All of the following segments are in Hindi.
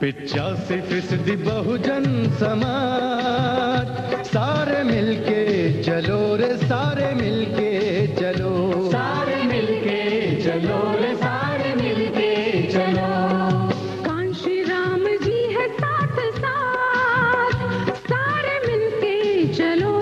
पिचासी फ़ीसदी बहुजन समाज। सारे मिलके चलो रे सारे मिलके चलो। सारे मिलके चलो रे सारे मिलके चलो। कांशी राम जी है साथ साथ। सारे मिलके चलो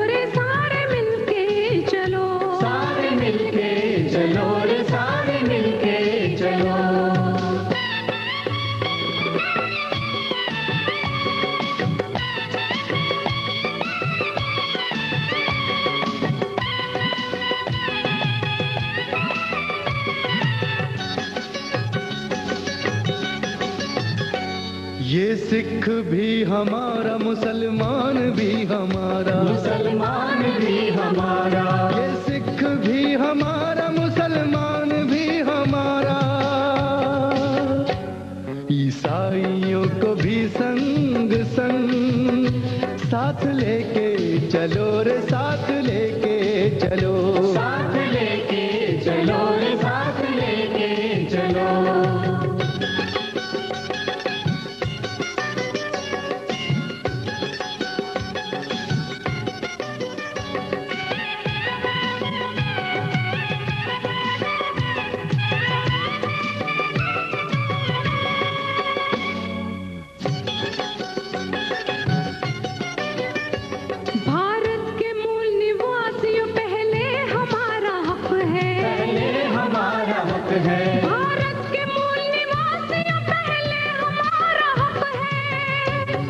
ये सिख भी हमारा मुसलमान भी हमारा। मुसलमान भी हमारा। ये सिख भी हमारा मुसलमान भी हमारा। ईसाइयों को भी संग संग साथ लेके चलो रे साथ लेके चलो। साथ लेके चलो रे साथ लेके चलो। हक है। भारत के मूल पहले हमारा हक है।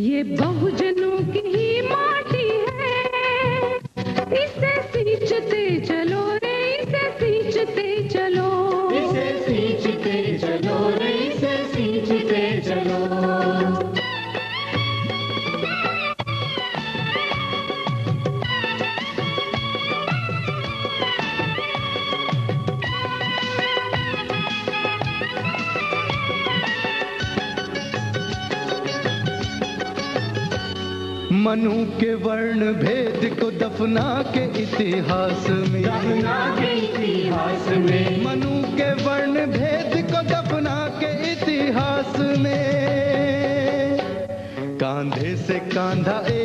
ये बहुजनों की ही माटी है। इसे सींचते चलो रे, इसे सींचते मनु के वर्ण भेद को दफना के इतिहास में। दफना के इतिहास में। मनु के वर्ण भेद को दफना के इतिहास में। कांधे से कांधा एक